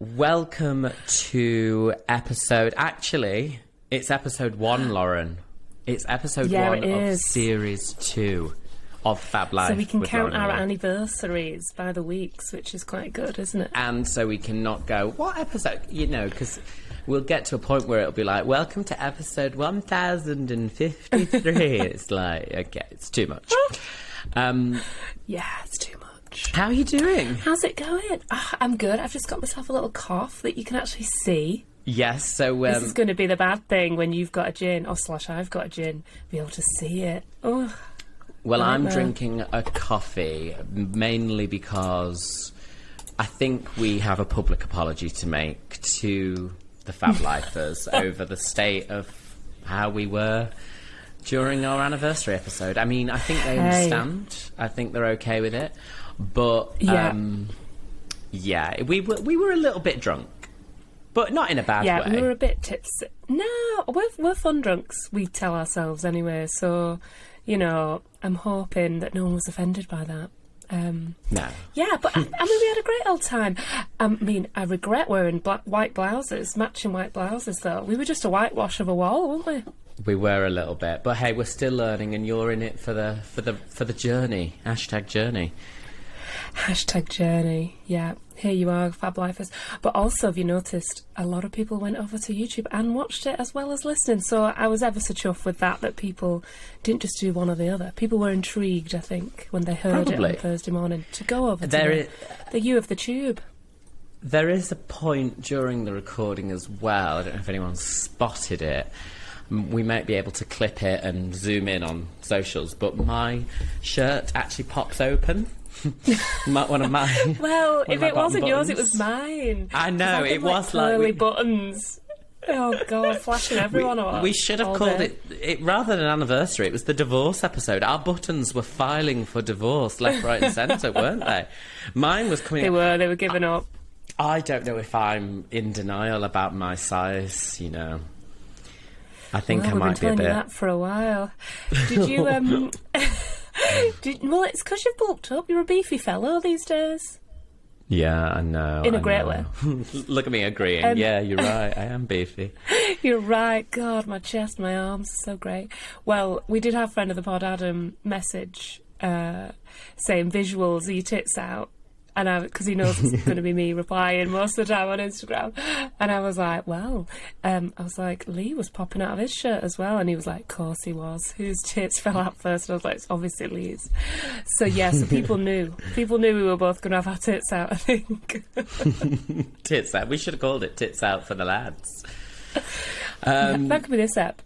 Welcome to episode. Actually, it's episode one, Lauren. It's episode Yeah, one it of series two of Fab Life. So we can count Lauren our Lauren. anniversaries by the weeks, which is quite good, isn't it? and so we cannot go what episode you know because we'll get to a point where it'll be like welcome to episode 1053 it's like okay it's too much um Yeah, it's too much. How are you doing How's it going? Ah, I'm good. I've just got myself a little cough that you can actually see. yes so This um, is going to be the bad thing when you've got a gin, or slash I've got a gin, be able to see it. Oh, well i'm nightmare. drinking a coffee mainly because i think we have a public apology to make to the fab lifers over the state of how we were during our anniversary episode. I mean, I think they Hey. understand. I think they're okay with it. But Yeah. um, yeah, we were we were a little bit drunk, but not in a bad yeah, way. we were a bit tipsy. No, we're, we're fun drunks, we tell ourselves anyway. So, you know, I'm hoping that no one was offended by that. Um, No, Yeah, but I, I mean, we had a great old time. I mean, I regret wearing black, white blouses, matching white blouses, though. We were just a whitewash of a wall, weren't we? we were a little bit, but hey, we're still learning, and you're in it for the for the for the journey. Hashtag journey. Hashtag journey. Yeah, here you are, Fab Lifers. But also, have you noticed a lot of people went over to YouTube and watched it as well as listening? So I was ever so chuffed with that, that people didn't just do one or the other. People were intrigued, I think, when they heard Probably. it on Thursday morning to go over There the, is- the U of the Tube. There is a point during the recording as well. I don't know if anyone's spotted it. We might be able to clip it and zoom in on socials, but my shirt actually pops open. one of mine. Well, of if it wasn't bottom yours, it was mine. I know I it was like pearly we- buttons. Oh god, flashing everyone on. We should have called day. it, it rather than an anniversary. It was the divorce episode. Our buttons were filing for divorce, left, right, and centre, weren't they? Mine was coming. They were. They were giving up. I don't know if I'm in denial about my size. You know, I think Well, I might be a bit. that for a while. Did you? um did, Well, it's because you've bulked up. You're a beefy fellow these days. Yeah, I know. In a I great know. Look at me agreeing. Um, yeah, you're right. I am beefy. You're right. God, my chest, my arms are so great. Well, we did have friend of the pod Adam message uh, saying visuals, your tits out? And I, because he knows it's going to be me replying most of the time on Instagram, and I was like, "Well," um, I was like, "Lee was popping out of his shirt as well," and he was like, "Of course he was. Whose tits fell out first? And I was like, "It's obviously Lee's." So yeah, so people knew, people knew we were both going to have our tits out. I think. Tits out. We should have called it tits out for the lads. Um, that could be this app.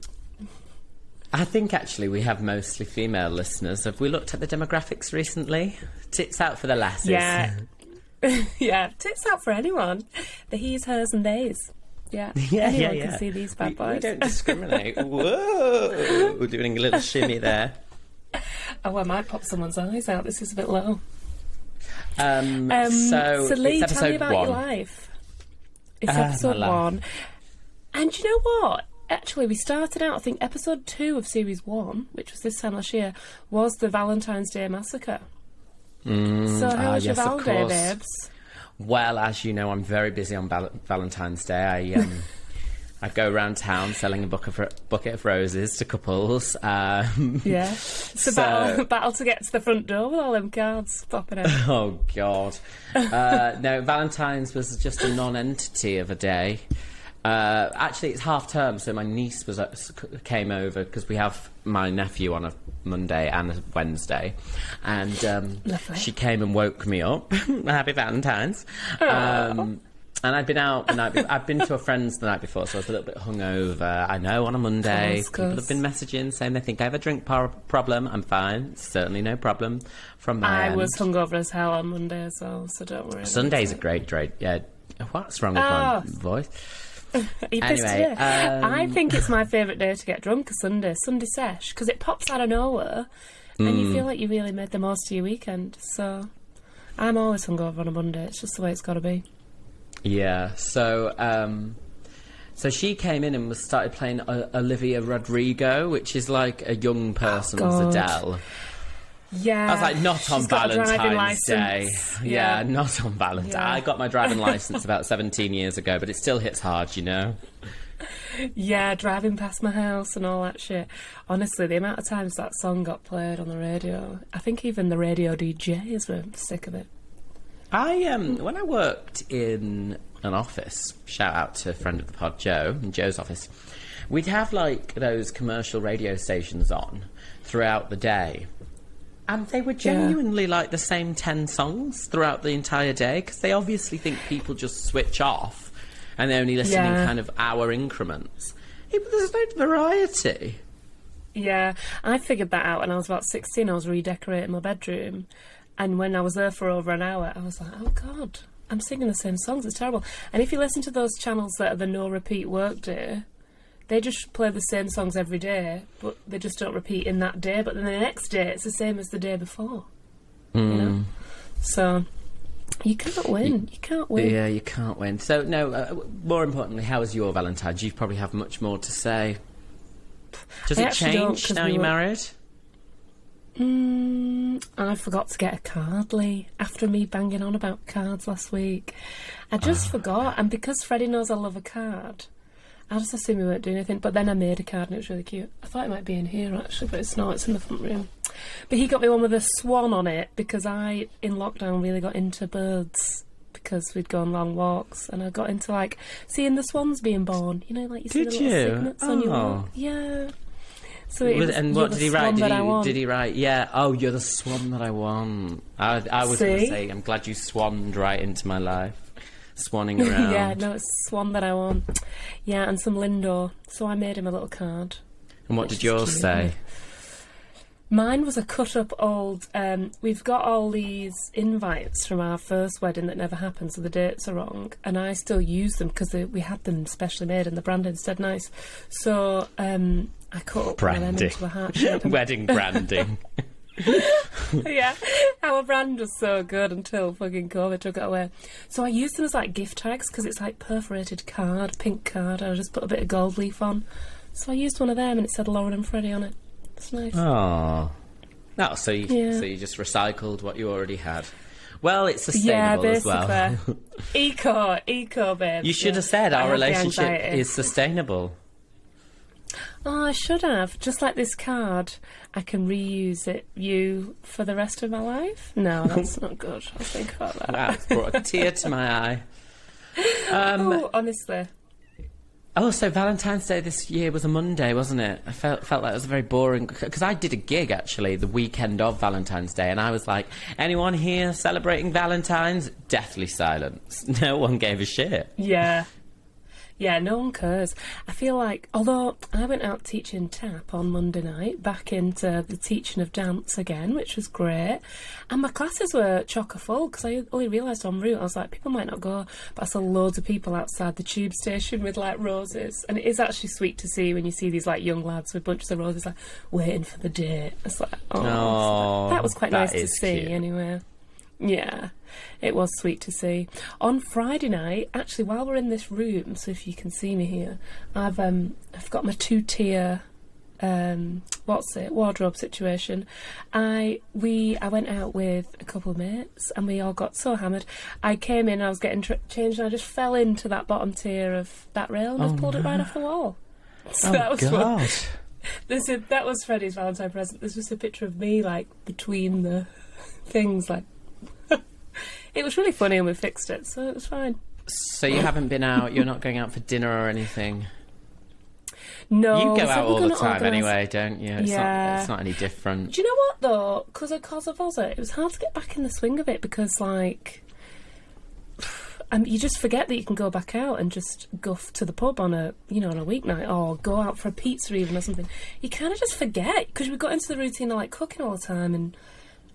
I think actually we have mostly female listeners. Have we looked at the demographics recently? Tits out for the lasses. Yeah. yeah, tits out for anyone. The he's, hers, and theys. Yeah, Yeah, anyone yeah, yeah. can see these bad we, boys. we don't discriminate. Whoa! We're doing a little shimmy there. Oh, I might pop someone's eyes out. This is a bit low. Um, Um, so, so, Lee, it's tell me about one. your life. It's my episode life. one. And you know what? Actually, we started out, I think, episode two of series one, which was this time last year, was the Valentine's Day massacre. Mm, so, how ah, was your yes, of Val Day, babes? Well, as you know, I'm very busy on val- Valentine's Day. I um, I go around town selling a bucket of, bucket of roses to couples. Um, Yeah. It's a So- battle, battle to get to the front door with all them cards popping out. Oh God! Uh, no, Valentine's was just a non-entity of a day. Uh, actually, it's half term, so my niece was uh, came over because we have my nephew on a Monday and a Wednesday, and um, she came and woke me up. Happy Valentine's! Um, and I'd been out the night. Be- I'd been to a friend's the night before, so I was a little bit hungover. I know on a Monday, Course, people have been messaging saying they think I have a drink par- problem. I'm fine, certainly no problem from my I end. was hungover as hell on Monday as well, so don't worry. Sunday's a great drink. Yeah. What's wrong with Oh. my voice? Are you pissed Anyway, today? um, I think it's my favourite day to get drunk, a Sunday, Sunday sesh, because it pops out of nowhere, and Mm. you feel like you really made the most of your weekend. So I'm always hungover on a Monday. It's just the way it's got to be. Yeah. So, um, so she came in and was started playing uh, Olivia Rodrigo, which is like a young person's God. Adele. Yeah. I was like, not on She's got a driving Valentine's Day. Yeah, Yeah. not on Valentine's. Yeah. I got my driving license about 17 years ago, but it still hits hard, you know. Yeah, driving past my house and all that shit. Honestly, the amount of times that song got played on the radio, I think even the radio DJs were sick of it. I um when I worked in an office, shout out to a friend of the pod, Joe, in Joe's office, we'd have like those commercial radio stations on throughout the day. And they were genuinely like the same 10 songs throughout the entire day because they obviously think people just switch off and they're only listen in Yeah. kind of hour increments. It, there's no variety. Yeah, I figured that out when I was about 16. I was redecorating my bedroom. And when I was there for over an hour, I was like, oh God, I'm singing the same songs. It's terrible. And if you listen to those channels that are the no repeat workday, they just play the same songs every day, but they just don't repeat in that day. But then the next day, it's the same as the day before. You know? So you can't win. You can't win. Yeah, you can't win. So, no, uh, more importantly, how was your Valentine's? You probably have much more to say. Does I it change now we you're were- married? Mm, I forgot to get a card, Lee, after me banging on about cards last week. I just forgot, and because Freddie knows I love a card, I just assumed we weren't doing anything. But then I made a card and it was really cute. I thought it might be in here actually, but it's not, it's in the front room. But he got me one with a swan on it because I, in lockdown, really got into birds. Because we'd go on long walks, and I got into like seeing the swans being born. You know, like you see Did the little you? cygnets on your Oh. Yeah. So it Was- was, and what did he write? Did he, did he write? Yeah. Oh, you're the swan that I want. I, I was going to say, I'm glad you swanned right into my life. Swanning around. yeah, no, it's Swan that I want. Yeah, and some Lindor. So I made him a little card. And what did yours cute, say? Mine was a cut up old. Um, we've got all these invites from our first wedding that never happened, so the dates are wrong. And I still use them because we had them specially made and the branding's dead nice. So um, I cut up one of them Branding. into a heart. Wedding branding. yeah, our brand was so good until fucking COVID took it away. So I used them as like gift tags because it's like perforated card, pink card. I just put a bit of gold leaf on. So I used one of them and it said Lauren and Freddie on it. It's nice. oh. No, so you, Yeah. so you just recycled what you already had. Well, it's yeah, sustainable as basically. well. eco, eco, babe. You should yeah. have said our relationship is sustainable. Oh, I should have. Just like this card, I can reuse it. You for the rest of my life? No, that's not good. I'll think about that. That's brought a tear to my eye. Um, oh, honestly. Oh, so Valentine's Day this year was a Monday, wasn't it? I felt felt like it was very boring because I did a gig actually the weekend of Valentine's Day, and I was like, "Anyone here celebrating Valentine's?" Deathly silence. No one gave a shit. Yeah. Yeah, no one cares. I feel like, although I went out teaching tap on Monday night, back into the teaching of dance again, which was great, and my classes were chock a full because I only realised en route, I was like, people might not go, but I saw loads of people outside the tube station with like roses, and it is actually sweet to see when you see these like young lads with bunches of roses, like waiting for the date. It's like, oh, Oh, that was quite that nice to see cute. anyway. Yeah, it was sweet to see. On Friday night, actually, while we're in this room, so if you can see me here, I've um I've got my two tier um what's it wardrobe situation. I we I went out with a couple of mates and we all got so hammered. I came in, and I was getting tr- changed, and I just fell into that bottom tier of that rail and Oh, just pulled it right off the wall. So oh that was fun. God! There's a, that was Freddie's Valentine present. There's just a picture of me like between the things, like it was really funny, and we fixed it, so it was fine. So you haven't been out? You're not going out for dinner or anything? No, you go out all the time organise- anyway, don't you? It's, not, Yeah. it's not any different. Do you know what though? Because of Ozza, it was hard to get back in the swing of it because like. Um, you just forget that you can go back out and just go f- to the pub on a you know on a weeknight or go out for a pizza even or something. You kind of just forget because we got into the routine of like cooking all the time and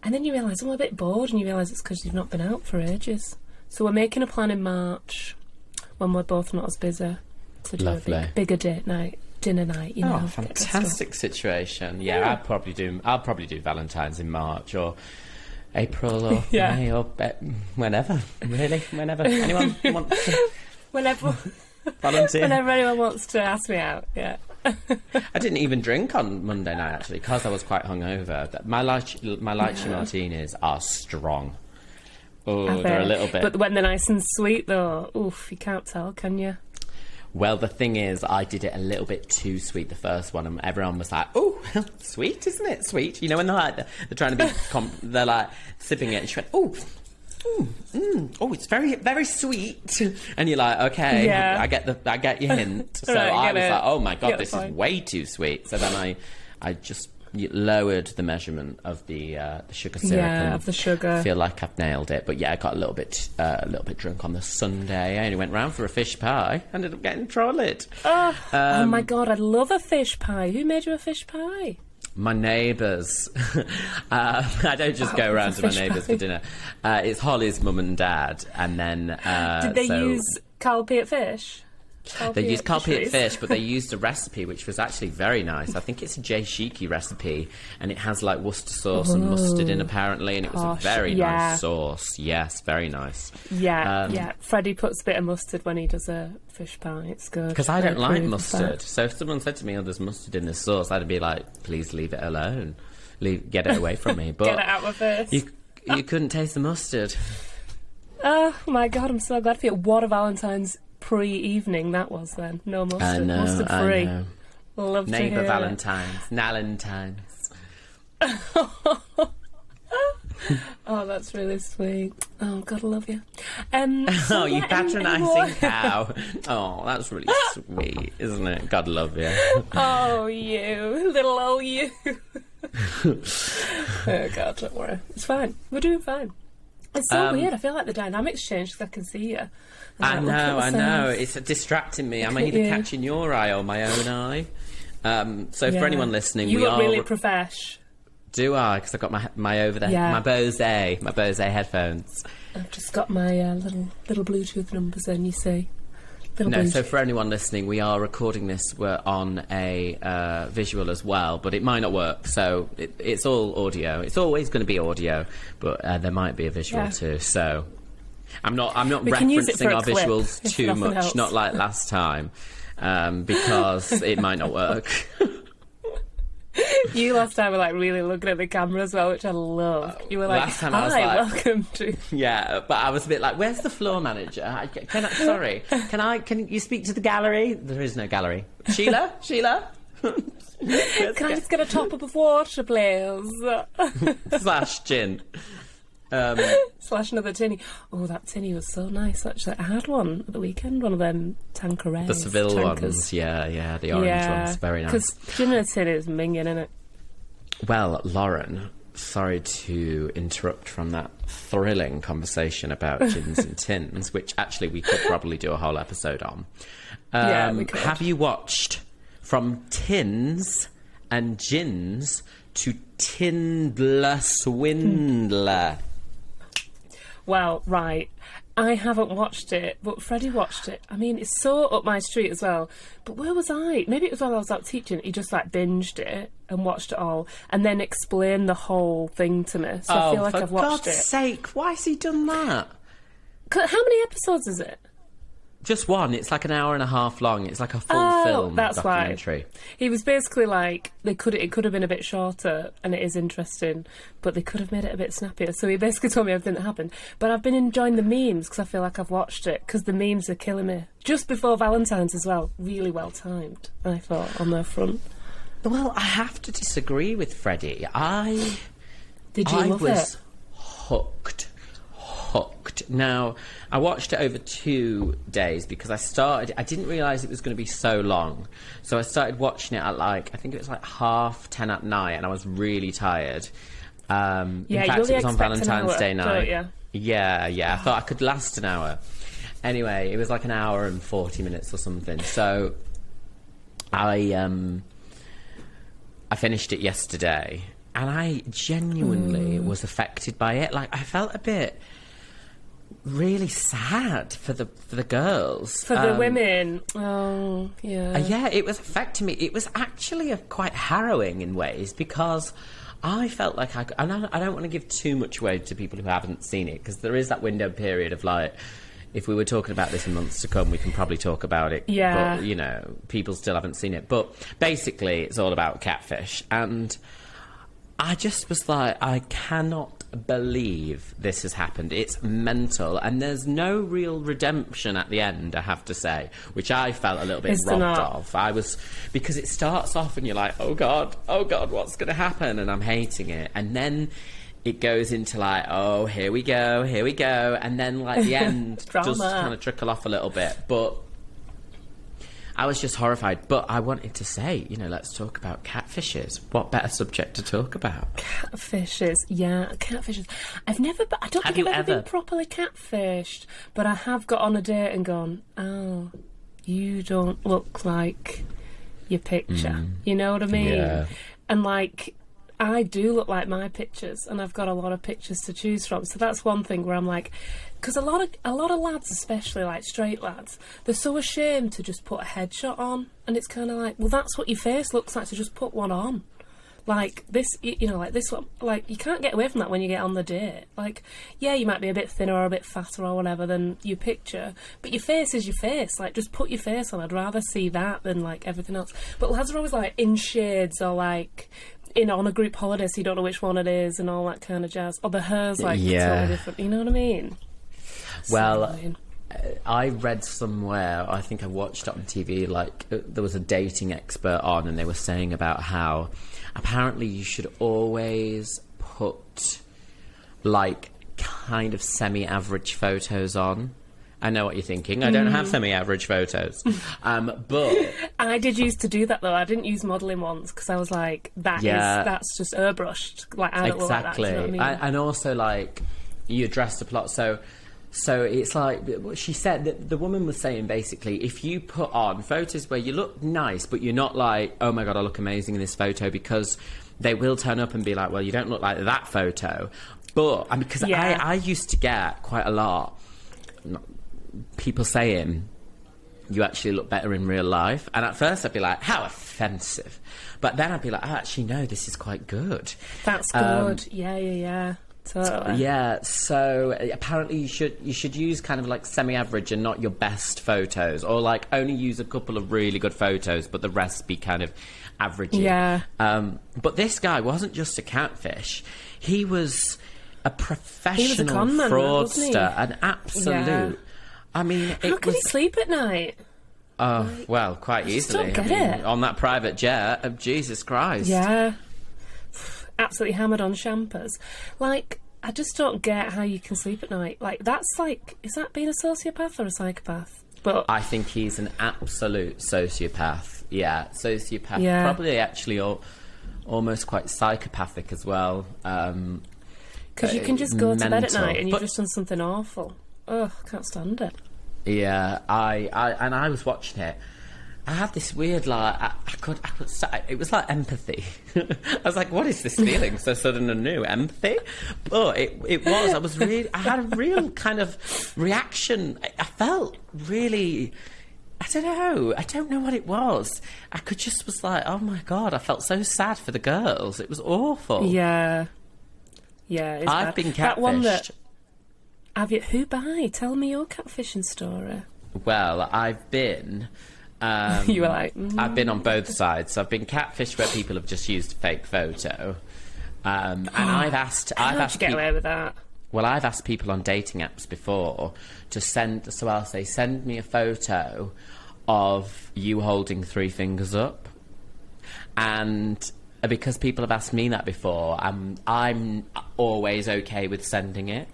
and then you realise I'm a bit bored and you realise it's because you've not been out for ages. So we're making a plan in March when we're both not as busy to do a Lovely. big, bigger date night, dinner night. You know, Oh, get fantastic situation! Yeah, Yeah. I'll probably do. I'll probably do Valentine's in March or April or Yeah. May or uh, whenever. Really, whenever anyone wants to Whenever, volunteer. whenever anyone wants to ask me out, yeah. I didn't even drink on Monday night actually because I was quite hungover. My lychee, my lychee martinis are strong. Oh, they're a little bit. But when they're nice and sweet, though, oof, you can't tell, can you? Well, the thing is, I did it a little bit too sweet the first one, and everyone was like, "Oh, sweet, isn't it? Sweet." You know, when they're like they're trying to be, com- they're like sipping it, and she went, "Oh." Mm, mm, oh, it's very, very sweet, and you're like, okay, Yeah. I get the, I get your hint. So Right, I was it. like, oh my god, this is way too sweet. So then I, I just lowered the measurement of the uh, the sugar syrup. Yeah, of the sugar. Feel like I've nailed it, but yeah, I got a little bit, uh, a little bit drunk on the Sunday. I only went round for a fish pie. Ended up getting trolled. Oh, oh Um, my god, I love a fish pie. Who made you a fish pie? My neighbours. uh, I don't just go Oh, around to my neighbours for dinner. Uh, it's Holly's mum and dad, and then uh, Did they so use Calpiat fish? They used carpet fish, but they used a recipe which was actually very nice. I think it's a J Sheekey recipe, and it has like Worcester sauce and mustard in apparently, and it was Gosh, a very yeah. nice sauce. Yes, very nice. Yeah, Um, yeah. Freddie puts a bit of mustard when he does a fish pie. It's good. Because I don't like mustard. So if someone said to me, "Oh, there's mustard in this sauce," I'd be like, "Please leave it alone. Leave, get it away from me." But Get it out my face. you you couldn't taste the mustard. Oh my god, I'm so glad for you. What a Valentine's pre-evening that was then. No mustard. I know. mustard I free. know. Love to Neighbour hear it. Valentine's, Nalentine's. Oh, that's really sweet. Oh, God, I love you. Um, Oh, you yeah, any- any more- patronising cow. Oh, that's really sweet, isn't it? God love you. Oh, you, little old you. oh God, don't worry. It's fine. We're doing fine. It's so Um, weird. I feel like the dynamics changed because I can see you. I know, I know. It's distracting me. I'm either you. catching your eye or my own eye. Um, so Yeah. for anyone listening, you we look are. really profesh. do I? Because I've got my my over there, Yeah. my Bose, my Bose headphones. I've just got my uh, little little Bluetooth numbers in. You see, little No, so for anyone listening, we are recording this. We're on a uh, visual as well, but it might not work. So it, it's all audio. It's always going to be audio, but uh, there might be a visual Yeah. too. So I'm not. I'm not We can use it for referencing our clip, visuals too much. else. Not like last time, um, because it might not work. you last time were like really looking at the camera as well, which I loved. You were like, last time I was "Hi, like- welcome to." yeah, but I was a bit like, "Where's the floor manager? I, can I, sorry, can I? Can you speak to the gallery? There is no gallery. Sheila, Sheila." Can I just get a top up of water, please? slash gin. Um, Slash another tinny. Oh, that tinny was so nice. Actually, I had one at the weekend. One of them Tanquerays. the Seville tankers. ones, yeah, yeah, the orange yeah, ones, very nice. Because gin in a tin is minging, isn't it? Well, Lauren, sorry to interrupt from that thrilling conversation about gins and tins, which actually we could probably do a whole episode on. Um, Yeah, we could. Have you watched from tins and gins to Tinder Swindler? Well, right. I haven't watched it, but Freddie watched it. I mean, it's so up my street as well. But where was I? Maybe it was while I was out teaching. He just like binged it and watched it all, and then explained the whole thing to me. So I oh, feel like Oh, for I've watched God's it. God's sake, why has he done that? How many episodes is it? Just one. It's like an hour and a half long. It's like a full Oh, film that's why. documentary. He was basically like they could it could have been a bit shorter and it is interesting, but they could have made it a bit snappier. So he basically told me everything that happened. But I've been enjoying the memes because I feel like I've watched it because the memes are killing me. Just before Valentine's as well, really well timed. I thought on their front. Well, I have to disagree with Freddie. I Did you I love was it? hooked. Hooked. Now, I watched it over two days because I started, I didn't realise it was going to be so long. So I started watching it at like, I think it was like half ten at night and I was really tired. Um, Yeah, in fact, it was on Valentine's Day night. ya? Yeah, yeah. I thought I could last an hour. Anyway, it was like an hour and 40 minutes or something. So I um I finished it yesterday and I genuinely Mm. was affected by it. Like I felt a bit really sad for the for the girls. For the Um, women. Oh, yeah. uh, yeah, it was affecting me. It was actually a, quite harrowing in ways because I felt like I, and I, I don't want to give too much away to people who haven't seen it because there is that window period of like if we were talking about this in months to come, we can probably talk about it. Yeah. But, you know, people still haven't seen it. But basically, it's all about catfish. And I just was like, I cannot believe this has happened. It's mental. And there's no real redemption at the end, I have to say, which I felt a little bit there robbed not? of. I was, because it starts off and you're like, oh God, oh God, what's going to happen? And I'm hating it. And then it goes into like, oh, here we go, here we go. And then like the end does kind of trickle off a little bit. But I was just horrified. But I wanted to say, you know, let's talk about catfishes. What better subject to talk about? Catfishes, yeah, catfishes. I've never, I don't Have think I've ever, ever? been properly catfished, but I have got on a date and gone, oh, you don't look like your picture. You know what I mean? Mm. Yeah. And like, I do look like my pictures, and I've got a lot of pictures to choose from. So that's one thing where I'm like, because a lot of a lot of lads, especially like straight lads, they're so ashamed to just put a headshot on, and it's kind of like, well, that's what your face looks like. So just put one on. Like this, you know, like this one, like you can't get away from that when you get on the date. Like, yeah, you might be a bit thinner or a bit fatter or whatever than your picture, but your face is your face. Like, just put your face on. I'd rather see that than like everything else. But lads are always like in shades or like in on a group holiday, so you don't know which one it is and all that kind of jazz. Or the hair's like Yeah. totally different. You know what I mean? Well. I read somewhere, I think I watched it on TV, like uh, there was a dating expert on, and they were saying about how apparently you should always put like kind of semi average photos on. I know what you're thinking. I don't Mm. have semi average photos. um, but I did used to do that though. I didn't use modelling ones because I was like, that is Yeah. that's just airbrushed. Like I don't look like that. exactly you know I mean? and, and also like you dressed up a lot so so it's like she said that the woman was saying basically if you put on photos where you look nice but you're not like oh my god i look amazing in this photo because they will turn up and be like well you don't look like that photo but I mean, because Yeah. I, I used to get quite a lot people saying you actually look better in real life. And at first I'd be like, how offensive. But then I'd be like, oh, actually, no, this is quite good. That's Um, good. yeah, yeah, yeah. Totally. Yeah, so uh, apparently you should you should use kind of like semi-average and not your best photos, or like only use a couple of really good photos, but the rest be kind of average. Yeah. Um, but this guy wasn't just a catfish; he was a professional wasn't he? fraudster, an absolute. Yeah. I mean, How was he sleep at night? Oh, well, quite easily. I mean, it. On that private jet, of Jesus Christ. Yeah. Absolutely hammered on champers. Like, I just don't get how you can sleep at night. Like, that's like, is that being a sociopath or a psychopath? But I think he's an absolute sociopath. Yeah, sociopath. Yeah. Probably actually al- almost quite psychopathic as well. Um, because you can just go to bed at night and you've But- just done something awful. Ugh, can't stand it. yeah, I, I and I was watching it. I had this weird like I, I could I could it was like empathy. I was like, what is this feeling so sudden and new? Empathy, but it it was. I was really I had a real kind of reaction. I, I felt really. I don't know. I don't know what it was. I could just was like, oh my god! I felt so sad for the girls. It was awful. Yeah. Yeah, I've bad. been That one that catfished. have you? Who by? Tell me your catfishing story. Well, I've been. Um, You were like, mm. I've been on both sides. So I've been catfished where people have just used a fake photo, um, and I've asked. I've asked. get peop- away with that? well, I've asked people on dating apps before to send. So I'll say, send me a photo of you holding three fingers up, and because people have asked me that before, I'm I'm always okay with sending it.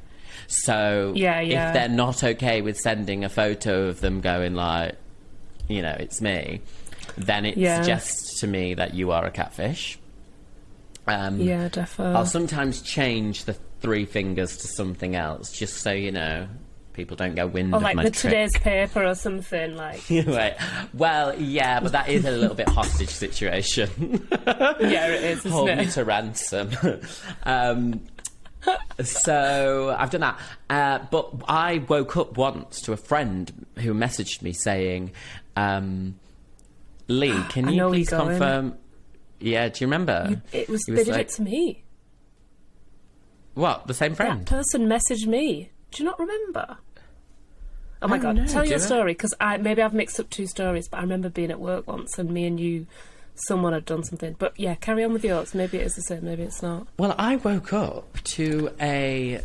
So Yeah, yeah. if they're not okay with sending a photo of them going like, you know, it's me, then it Yeah. suggests to me that you are a catfish. Um, Yeah, defo. I'll sometimes change the three fingers to something else, just so you know people don't go wind or like my the trick. today's paper or something. Like, Right. Well, yeah, but that is a little bit hostage situation. yeah, it is, isn't Hold me to ransom. um, so I've done that. Uh, but I woke up once to a friend who messaged me saying, um, "Lee, can you please confirm?" Yeah, do you remember? It was He they did like, it to me. What? The same That friend? person messaged me. Do you not remember? Oh my god! Tell your it. story because I maybe I've mixed up two stories, but I remember being at work once and me and you, someone had done something. But yeah, carry on with yours. Maybe it is the same. Maybe it's not. Well, I woke up to a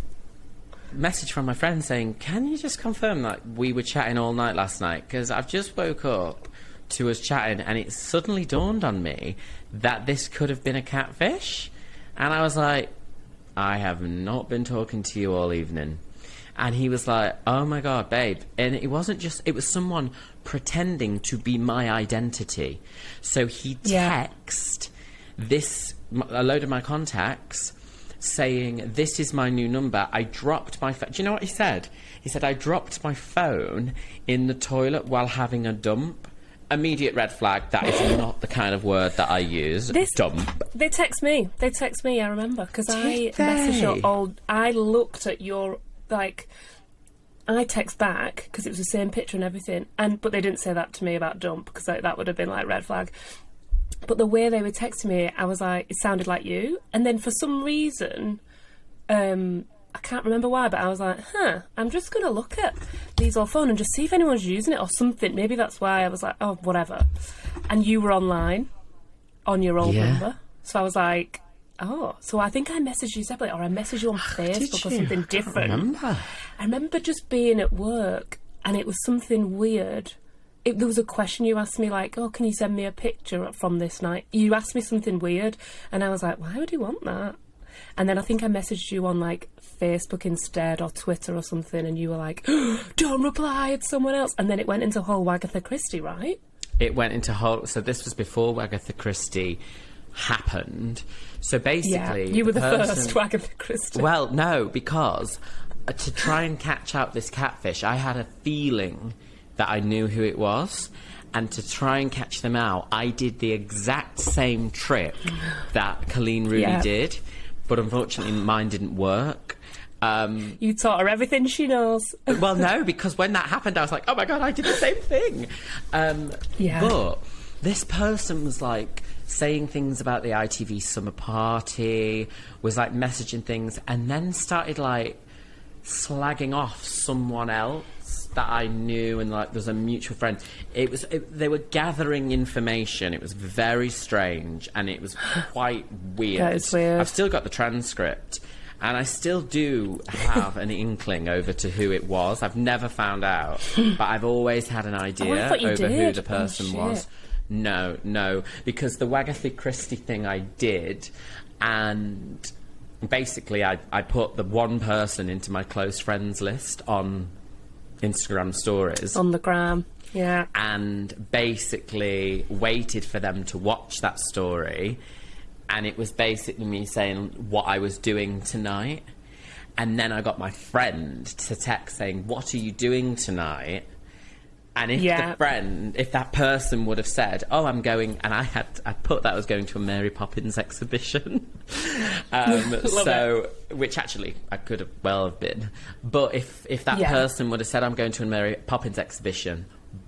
message from my friend saying, "Can you just confirm that we were chatting all night last night? Because I've just woke up to us chatting, and it suddenly dawned on me that this could have been a catfish." And I was like, "I have not been talking to you all evening." And he was like, "Oh my god, babe!" And it wasn't just; it was someone pretending to be my identity. So he Yeah. text this a load of my contacts saying this is my new number i dropped my phone do you know what he said he said i dropped my phone in the toilet while having a dump immediate red flag that is not the kind of word that i use This- dump They text me. They text me. I remember because I messaged your old. I looked at your like. I text back because it was the same picture and everything, and but they didn't say that to me about dump because that would have been like red flag. But the way they were texting me, I was like, it sounded like you. And then for some reason, um, I can't remember why, but I was like, huh, I'm just going to look at these old phone and just see if anyone's using it or something. Maybe that's why I was like, oh, whatever. And you were online on your old Yeah. number. So I was like, oh, so I think I messaged you separately or I messaged you on Facebook or something different. remember. I remember just being at work and it was something weird. It, there was a question you asked me, like, oh, can you send me a picture from this night? You asked me something weird, and I was like, why would you want that? And then I think I messaged you on like Facebook instead or Twitter or something, and you were like, don't reply, it's someone else. And then it went into whole Wagatha Christie, right? it went into whole so this was before agatha christie happened so Yeah, basically you were the person- first Wagatha Christie. Well, no, because uh, to try and catch out this catfish, I had a feeling that I knew who it was. And to try and catch them out, I did the exact same trick that Colleen Rooney Yeah. did, but unfortunately mine didn't work. Um, you taught her everything she knows. well, no, because when that happened, I was like, oh my god, I did the same thing. Um, Yeah. But this person was like saying things about the ITV summer party, was like messaging things, and then started like slagging off someone else that I knew, and like there's a mutual friend. It was it, they were gathering information. It was very strange, and it was quite weird. That is weird. I've still got the transcript. And I still do have an inkling over to who it was. I've never found out, but I've always had an oh, idea thought you over who the Oh, person shit. was. No, no, because the Wagatha Christie thing I did, and basically I, I put the one person into my close friends list on Instagram stories On the gram. Yeah. and basically waited for them to watch that story. And it was basically me saying what I was doing tonight. And then I got my friend to text saying, What are you doing tonight? And if Yeah. the friend, if that person would have said, "Oh, I'm going," and I had, I put that I was going to a Mary Poppins exhibition, um, so which actually I could have well have been, but if if that Yeah. person would have said, "I'm going to a Mary Poppins exhibition,"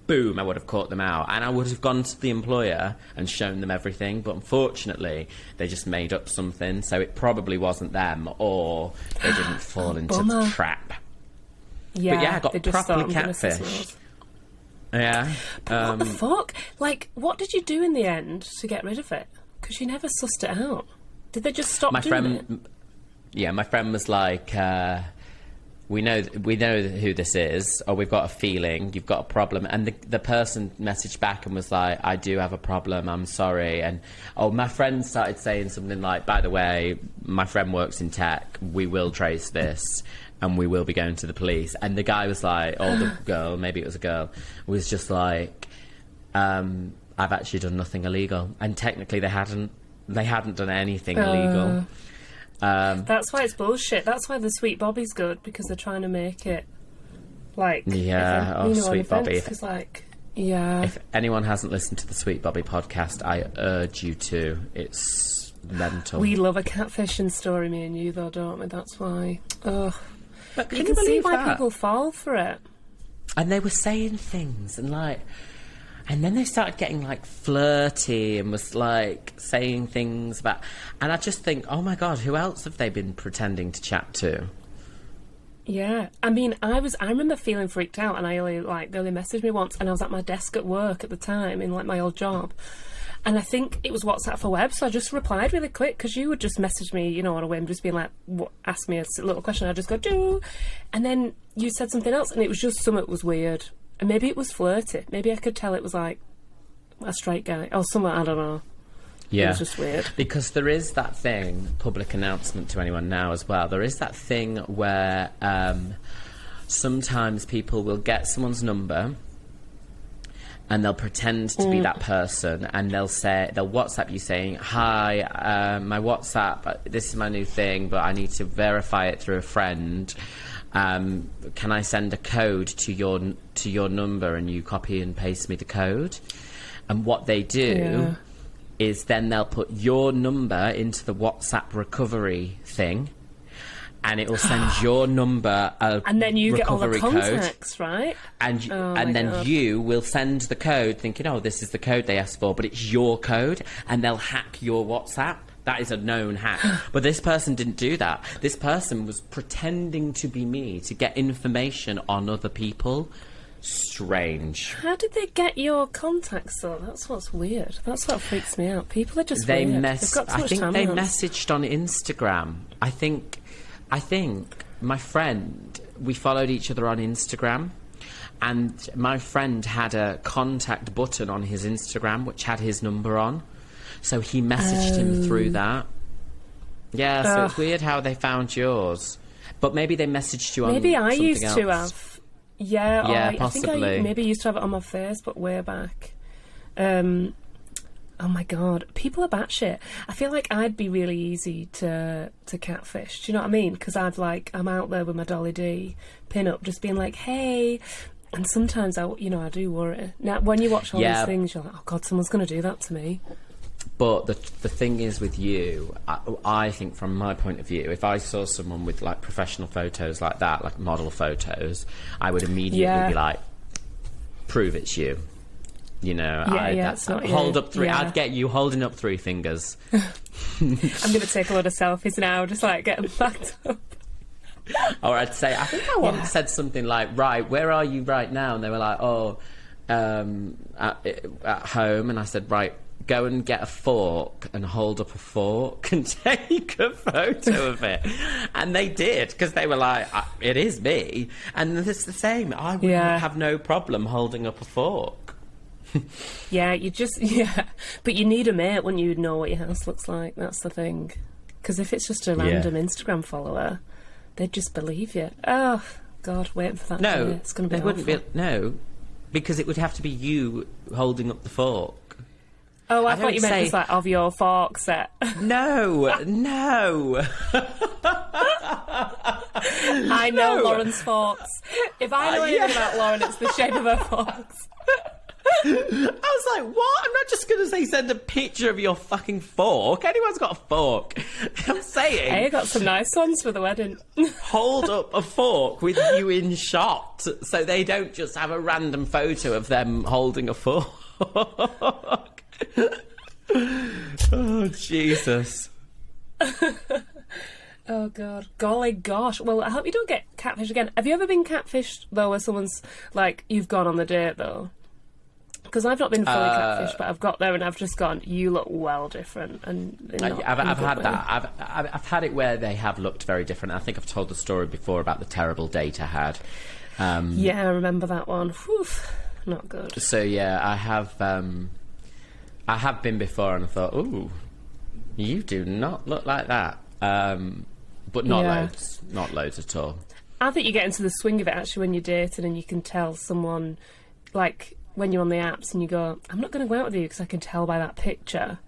boom, I would have caught them out, and I would have gone to the employer and shown them everything. But unfortunately, they just made up something, so it probably wasn't them, or they didn't fall into the trap. Yeah. yeah, I got properly thought, "I'm gonna say catfished. Something else." Yeah. what the Um, fuck? Like, what did you do in the end to get rid of it? Because you never sussed it out. Did they just stop my friend, yeah, my friend was like, uh, "We know, we know who this is, or we've got a feeling you've got a problem." And the the person messaged back and was like, "I do have a problem. I'm sorry." And oh, my friend started saying something like, "By the way, my friend works in tech. We will trace this." And we will be going to the police. And the guy was like, or the girl, maybe it was a girl, was just like, um, I've actually done nothing illegal, and technically they hadn't. They hadn't done anything illegal. Um. That's why it's bullshit. That's why the Sweet Bobby's good because they're trying to make it like Yeah, if- oh, you know, Sweet Bobby. Because like, yeah, if anyone hasn't listened to the Sweet Bobby podcast, I urge you to. It's mental. we love a catfishing story, me and you, though, don't we? That's why. Ugh. But You can see why people fall for it. And they were saying things and like, and then they started getting like flirty and was like saying things about. And I just think, oh my god, who else have they been pretending to chat to? Yeah, I mean, I was. I remember feeling freaked out, and I only like they only messaged me once, and I was at my desk at work at the time in like my old job, and I think it was WhatsApp for web, so I just replied really quick because you would just message me, you know, on a whim, just being like, what, ask me a little question, I just go do, and then you said something else, and it was just something that was weird, and maybe it was flirty, maybe I could tell it was like a straight guy or something. I don't know. Yeah. It was just weird. Because there is that thing, public announcement to anyone now as well, there is that thing where um, sometimes people will get someone's number and they'll pretend to be that person and they'll say, they'll WhatsApp you saying, Hi, uh, my WhatsApp, uh, this is my new thing, but I need to verify it through a friend. Um, can I send a code to your to your number and you copy and paste me the code? And what they do Yeah. is then they'll put your number into the WhatsApp recovery thing, and it will send your number a And then you get all the recovery code, contacts, right? and Oh and then God. you will send the code, thinking, "Oh, this is the code they asked for," but it's your code, and they'll hack your WhatsApp. That is a known hack. but this person didn't do that. This person was pretending to be me to get information on other people. Strange. How did they get your contacts though? That's what's weird. That's what freaks me out. People are just they weird. mess. They've got too I think they messaged on Instagram. I think, I think my friend. We followed each other on Instagram, and my friend had a contact button on his Instagram which had his number on, so he messaged him through that. Yeah, so it's weird how they found yours, but maybe they messaged you on. Maybe I used to have. Yeah, Yeah, I, I think possibly. I maybe used to have it on my face, but way back. Um, oh my god, people are batshit. I feel like I'd be really easy to to catfish. Do you know what I mean? Because I've like I'm out there with my Dolly D pin up, just being like, hey. And sometimes I, you know, I do worry. Now, when you watch all Yeah. these things, you're like, oh god, someone's going to do that to me. But the the thing is with you, I, I think from my point of view, if I saw someone with like professional photos like that, like model photos, I would immediately Yeah. be like, "Prove it's you." You know, Yeah, I, yeah, that's not hold you. up three. Yeah. I'd get you holding up three fingers. I'm going to take a lot of selfies now, just like getting backed up. Or I'd say, I think I once Yeah. said something like, "Right, where are you right now?" And they were like, "Oh, um, at, at home." And I said, "Right." Go and get a fork and hold up a fork and take a photo of it. And they did because they were like, "Uh, it is me. And it's the same. I would Yeah. have no problem holding up a fork. Yeah, you just yeah, but you need a mate when you know what your house looks like. That's the thing. Because if it's just a random Instagram follower, they'd just believe you. Oh God, waiting for that. No, it's going to be. it wouldn't be. No, because it would have to be you holding up the fork. Oh, I, I thought you meant say- just like of your fork set. No, no. I know No. Lauren's forks. If I know Uh, anything yeah. about Lauren, it's the shape of her forks. I was like, what? I'm not just going to say send a picture of your fucking fork. Anyone's got a fork. I'm saying Hey, I got some nice ones for the wedding. hold up a fork with you in shot so they don't just have a random photo of them holding a fork. oh, Jesus. Oh God, golly gosh. Well, I hope you don't get catfished again. Have you ever been catfished though, where someone's like, you've gone on the date though? Because I've not been fully Uh, catfished, but I've got there and I've just gone. You look well different, and not I've, I've had way. that. I've, I've, I've had it where they have looked very different. I think I've told the story before about the terrible date I had. Um, Yeah, I remember that one. Whew, not good. So yeah, I have. Um, I have been before, and I thought, ooh, you do not look like that. Um, but not Yeah. loads, not loads at all. I think you get into the swing of it actually when you're dating, and you can tell someone, like when you're on the apps, and you go, "I'm not going to go out with you because I can tell by that picture."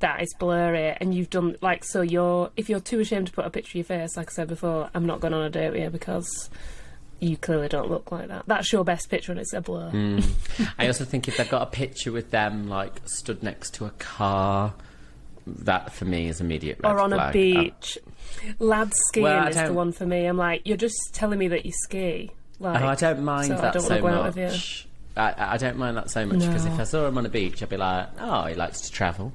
That is blurry, and you've done like so. You're if you're too ashamed to put a picture of your face, like I said before, I'm not going on a date with you because you clearly don't look like that. That's your best picture, and it's a blur. Mm. I also think if they've got a picture with them like stood next to a car, that for me is immediate red or on flag. a Uh, beach, lad skiing Well, is the one for me. I'm like, you're just telling me that you ski. Like, oh, I don't mind so I that don't so wanna go out with you. much. I, I don't mind that so much because No. if I saw him on a beach, I'd be like, oh, he likes to travel.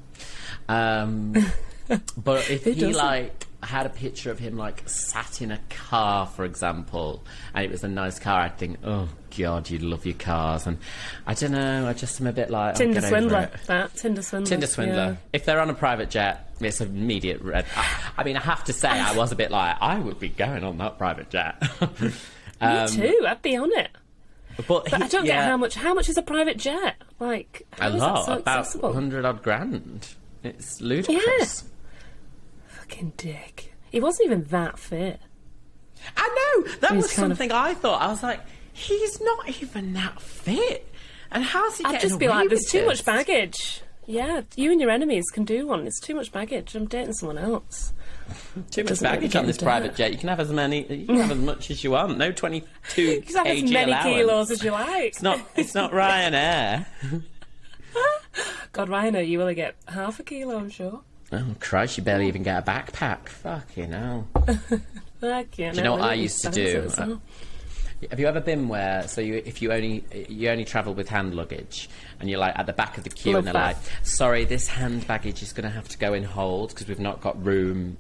Um, but if he doesn't? like had a picture of him like sat in a car, for example, and it was a nice car, I'd think, oh god, you love your cars, and I don't know, I just am a bit like Tinder swindler. That Tinder swindler. Tinder swindler. Yeah. If they're on a private jet, it's immediate red. I, I mean, I have to say, I was a bit like, I would be going on that private jet. Me too. I'd be on it. But, But he- I don't yeah, get how much. How much is a private jet? Like A lot, so about hundred odd grand. It's ludicrous. Fucking dick. He wasn't even that fit. I know that He's was kind of- something I thought. I was like, he's not even that fit, and how's he I'd just be like, there's too much baggage. Yeah, you and your enemies can do one. It's too much baggage. I'm dating someone else. Too much baggage on this private jet. You can have as many. You can have as much as you want. No twenty-two You can have as many allowance. kilos as you like. It's not. It's not Ryanair. God, Ryanair, you only get half a kilo, I'm sure. Oh Christ! You barely even get a backpack. Fucking hell. Yeah, Do you know what I used to do? Uh, have you ever been where so you if you only you only travel with hand luggage and you're like at the back of the queue Love and they're that. like, sorry, this hand baggage is going to have to go in hold because we've not got room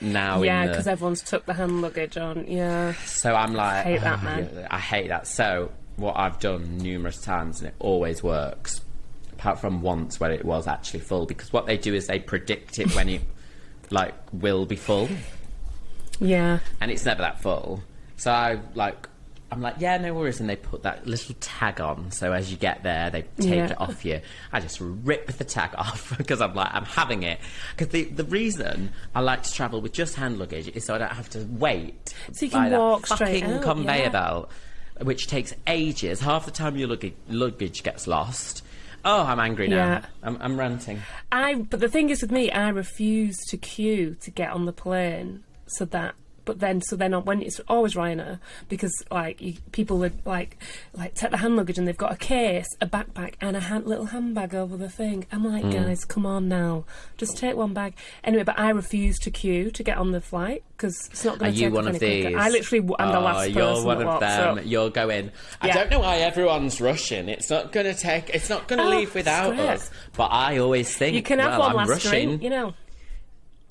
now. yeah, because everyone's took the hand luggage on. Yeah. So I'm like, Hate that, "Oh, man." I hate that. So what I've done numerous times and it always works, apart from once where it was actually full. Because what they do is they predict it when it like will be full, Yeah. and it's never that full. So I like. I'm like, yeah, no worries, and they put that little tag on. So as you get there, they take Yeah. it off you. I just rip the tag off because I'm like, I'm having it. Because the the reason I like to travel with just hand luggage is so I don't have to wait. So you can walk straight fucking out, conveyor yeah. belt, which takes ages. Half the time your luggage, luggage gets lost. Oh, I'm angry now. Yeah. I'm, I'm ranting. I but the thing is with me, I refuse to queue to get on the plane so that. But then, so then when it's always Ryanair because like you, people would like like take the hand luggage and they've got a case, a backpack, and a hand, little handbag over the thing. I'm like, hmm. guys, come on now, just take one bag. Anyway, but I refuse to queue to get on the flight because it's not going to you take one off of any quicker. these? I literally am the Oh, last person You're one of them. up. You're going. I Yeah. don't know why everyone's rushing. It's not going to take. It's not going to Oh, ah, leave without us. But I always think You can have well, one I'm last rushing. drink, you know.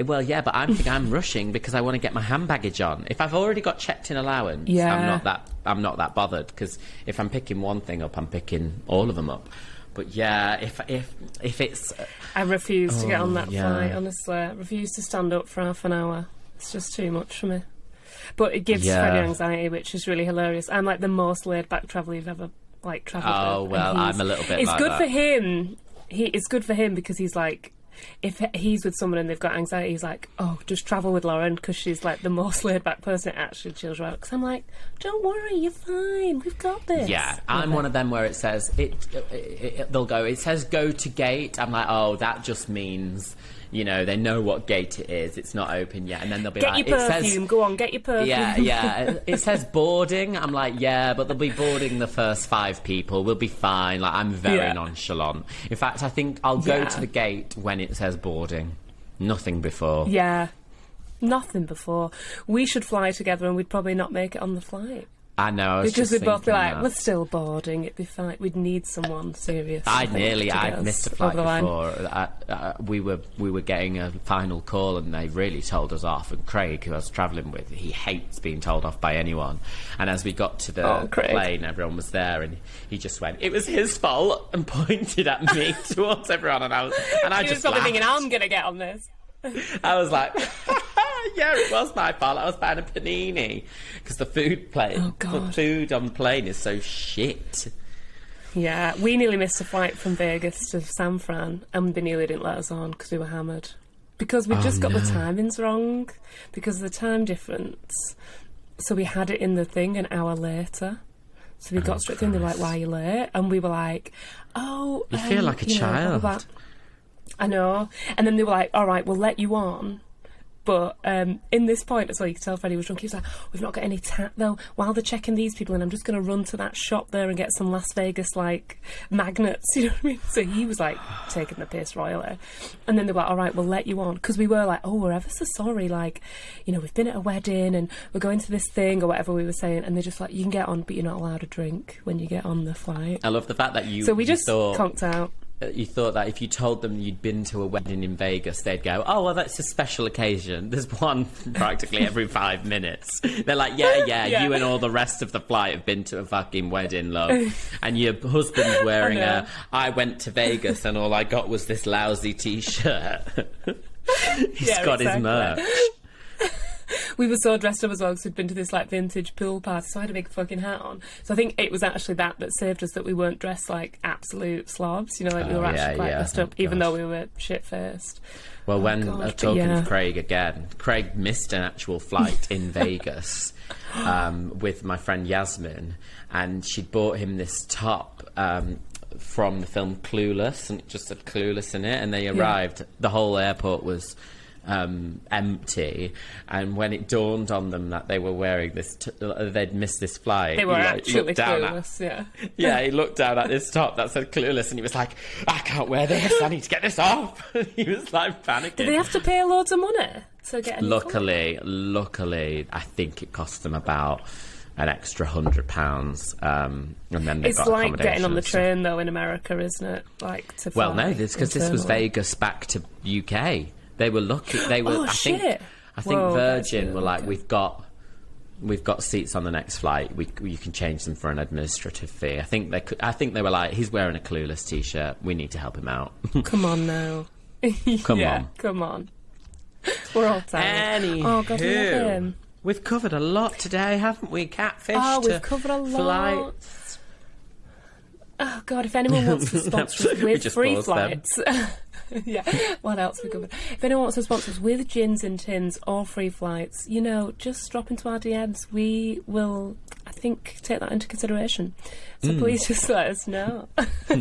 Well, yeah, but I'm think I'm rushing because I want to get my hand baggage on. If I've already got checked in allowance, yeah. I'm not that I'm not that bothered because if I'm picking one thing up, I'm picking all of them up. But yeah, if if if it's I refuse to get on oh, that Oh, yeah. flight, honestly. I refuse to stand up for half an hour. It's just too much for me. But it gives Yeah. Freddie anxiety, which is really hilarious. I'm like the most laid back traveller you've ever like travelled Oh, with. well, I'm a little bit It's like good that. for him. He it's good for him because he's like if he's with someone and they've got anxiety, he's like, "Oh, just travel with Lauren because she's like the most laid back person. It actually chills her out." Because I'm like, "Don't worry, you're fine. We've got this." Yeah, I'm one of them where it says it, it, it. They'll go. It says go to gate. I'm like, oh, that just means you know they know what gate it is. It's not open yet, and then they'll be Get like, your it perfume. says. Go on, get your perfume. Yeah, yeah. It says boarding. I'm like, yeah, but they'll be boarding the first five people. We'll be fine. Like, I'm very Yeah. nonchalant. In fact, I think I'll go Yeah. to the gate when it says boarding. Nothing before. Yeah. Nothing before. We should fly together and we'd probably not make it on the flight. I know. I was Because we'd both be like, that. we're still boarding, it'd be fine. We'd need someone serious. I nearly, I missed a flight before. I, uh, we were we were getting a final call, and they really told us off. And Craig, who I was travelling with, he hates being told off by anyone. And as we got to the Oh, plane, everyone was there, and he just went, "It was his fault," and pointed at me towards everyone, and I was, and I He was just probably laughed. thinking, I'm going to get on this. I was like, yeah, it was my fault. I was buying a panini because the food plane, Oh, the food on the plane is so shit. Yeah, we nearly missed a flight from Vegas to San Fran, and they nearly didn't let us on because we were hammered. Because we just got the timings wrong, because of the time difference. So we had it in the thing an hour later. So we got straight in, they were like, why are you late? And we were like, oh. You feel um, like a you know, blah, blah, blah. child. I know. And then they were like, all right, we'll let you on. But um, in this point as well, you could tell Freddie was drunk. He was like, we've not got any tat though. While they're checking these people, and I'm just going to run to that shop there and get some Las Vegas like magnets. You know what I mean? So he was like taking the piss royally. And then they were like, all right, we'll let you on because we were like, oh, we're ever so sorry. Like, you know, we've been at a wedding and we're going to this thing or whatever we were saying. And they're just like, you can get on, but you're not allowed to drink when you get on the flight. I love the fact that you. So we just thought, conked out. You thought that if you told them you'd been to a wedding in Vegas, they'd go, "Oh, well, that's a special occasion. There's one practically every five minutes." They're like, "Yeah, yeah, Yeah. you and all the rest of the flight have been to a fucking wedding, love." and your husband's wearing a. I went to Vegas and all I got was this lousy T-shirt. He's Yeah, got his exactly. merch. we were so dressed up as well because we'd been to this like vintage pool party, so I had a big fucking hat on. So I think it was actually that that saved us that we weren't dressed like absolute slobs. You know, like we Oh, were actually yeah, quite yeah, dressed up, thank even though we were shit faced. Well, when God, uh, but talking yeah. of Craig again, Craig missed an actual flight in Vegas um, with my friend Yasmin, and she'd bought him this top um, from the film Clueless, and it just said Clueless in it. And they arrived, the whole airport was. Um, empty, and when it dawned on them that they were wearing this, t- uh, they'd missed this flight. They were he, like, actually down at- clueless. Yeah. yeah, he looked down at this top that said clueless and he was like, I can't wear this, I need to get this off. he was like panicking. Did they have to pay loads of money to get? luckily, luckily, I think it cost them about an extra hundred pounds. Um, and then It's like getting on the train though in America, isn't it? Like to Well, no, this because this was. Vegas back to UK. They were lucky. They were. Oh, I think. shit. I think Whoa, Virgin really were like, good. we've got. We've got seats on the next flight. We, you can change them for an administrative fee. I think they could. I think they were like, he's wearing a clueless T-shirt. We need to help him out. Come on now. Come yeah, on. Come on. We're all tired. Anywho, Oh, God, we love him. we've covered a lot today, haven't we? Catfish. Oh, we've to covered a lot. Flights. Oh God! If anyone wants to sponsor us We with free flights, yeah. What else we covered? If anyone wants to sponsor us with gins and tins or free flights, you know, just drop into our DMs. We will, I think, take that into consideration. So Hmm. please just let us know.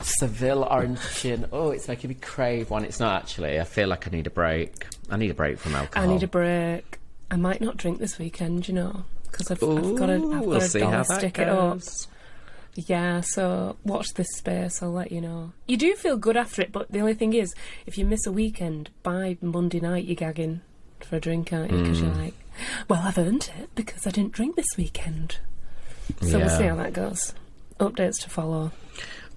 Seville orange gin. Oh, it's making me crave one. It's not actually. I feel like I need a break. I need a break from alcohol. I need a break. I might not drink this weekend, you know, because I've, I've got to. I've got we'll see dollar how that stick it up. Yeah, so watch this space. I'll let you know. You do feel good after it, but the only thing is, if you miss a weekend by Monday night, you're gagging for a drink, aren't you? Because Mm. you're like, well, I've earned it because I didn't drink this weekend. So we'll see how that goes. Updates to follow.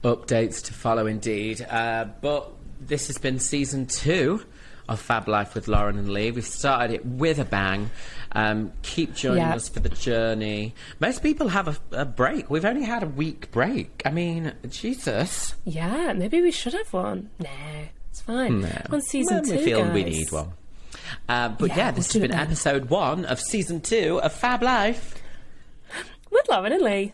Updates to follow indeed. Uh, but this has been season two of Fab Life with Lauren and Lee. We've started it with a bang. Um, keep joining Yeah. us for the journey. Most people have a, a break. We've only had a week break. I mean, Jesus. Yeah, maybe we should have one. Nah, it's fine. No. On season Well, two, we feel guys. we need one. Uh, but Yeah, yeah, we'll this do has been episode one of season two of Fab Life. With Lauren and Lee.